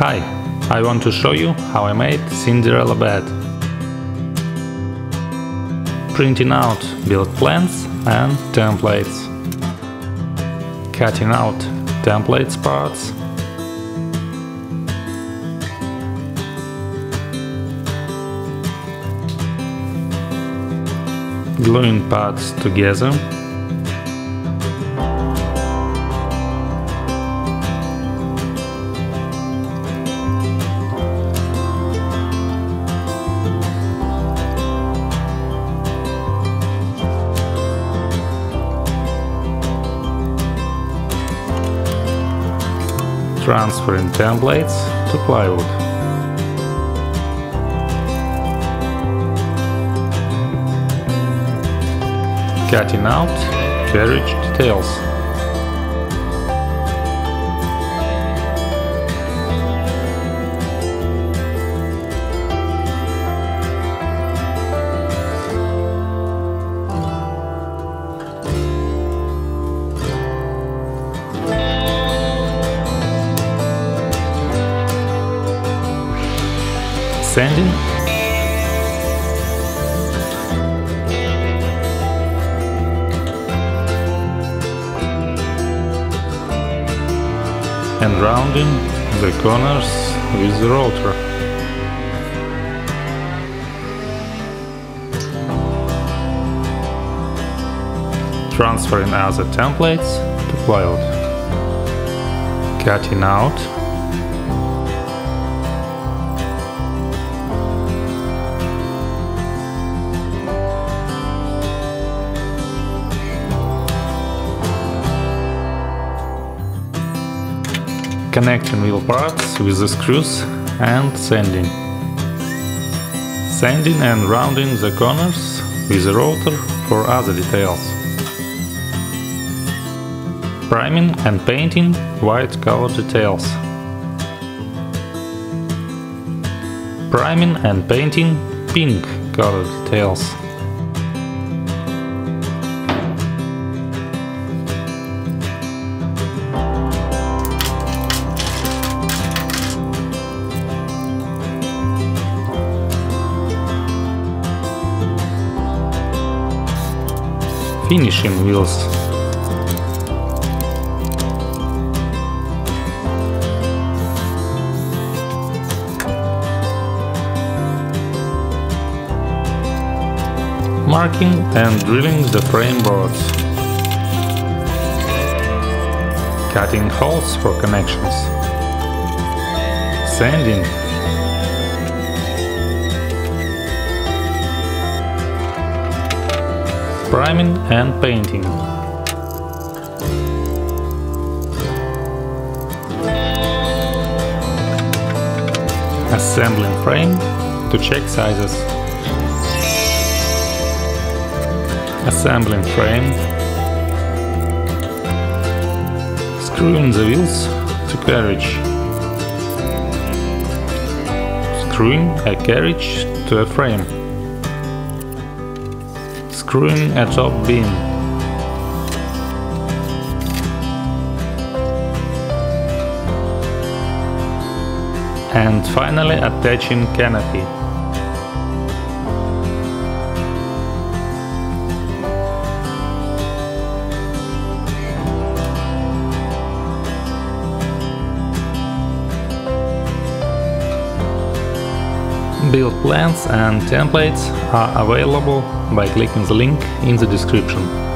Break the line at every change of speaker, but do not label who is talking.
Hi, I want to show you how I made Cinderella bed. Printing out build plans and templates. Cutting out templates parts. Gluing parts together transferring templates to plywood. Cutting out carriage details. Sanding and rounding the corners with the router. Transferring other templates to plywood. Cutting out connecting wheel parts with the screws and sanding. Sanding and rounding the corners with a router for other details. Priming and painting white color details. Priming and painting pink color details. Finishing wheels. Marking and drilling the frame boards. Cutting holes for connections. Sanding priming and painting. Assembling frame to check sizes. Assembling frame. Screwing the wheels to carriage. Screwing a carriage to a frame screwing a top beam. And finally attaching canopy. Build plans and templates are available by clicking the link in the description.